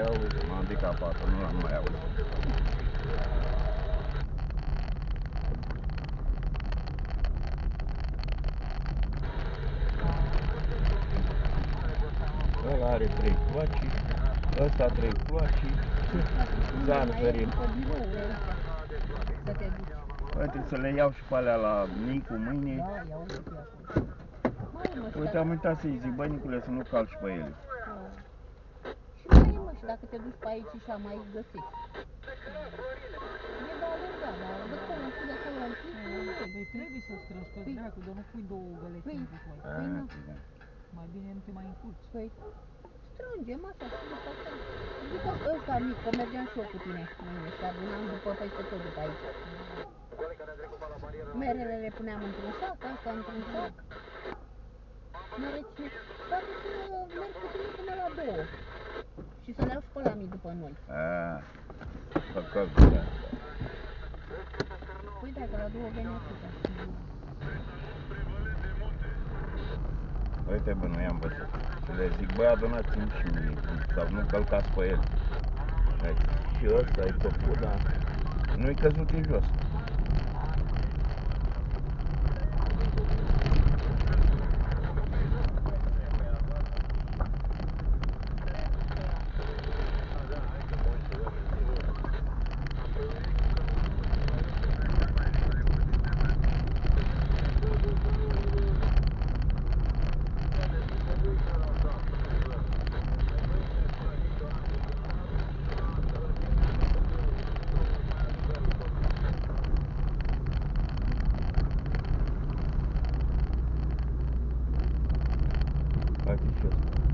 Eu m-am handicapat, nu l-am mai auzit. Ăla are trei cloaci, ăsta trei cloaci, zarzerin. Să te duci. Uite să le iau și pe alea la Nicu mâine. Da, ia uite acolo. Mai e, mă, și Uite, dacă- am uitat să-i zic, bă, Nicule, să nu calci pe ele. Da. Și mai e, mă, și dacă te duci pe aici și mai găsești. E de alergat, dar de acolo, și de acolo un pic, nu mai. Păi trebuie să strângi, că Păi- dracu, dar nu pui două găleți Păi- în bufoi. Păi nu. da. Mai bine nu te mai încurci. Păi, strângem așa și după aceea. Zic că ăsta mic, că mergeam și eu cu tine mâine și adunam după peste tot după aici. Merele le puneam într-un sac, asta într-un sac. Mere cine, poate să merg cu tine până la două. Și să le iau și pe la mii după noi. A, păcat de asta. Păi dacă la două veni atâta. Uite, bă, nu i-am văzut. Și le zic, băi, adunați-mi și mie, sau nu călcați pe el. Uite, și ăsta e făcut, dar nu-i căzut în jos. Uite și ăsta.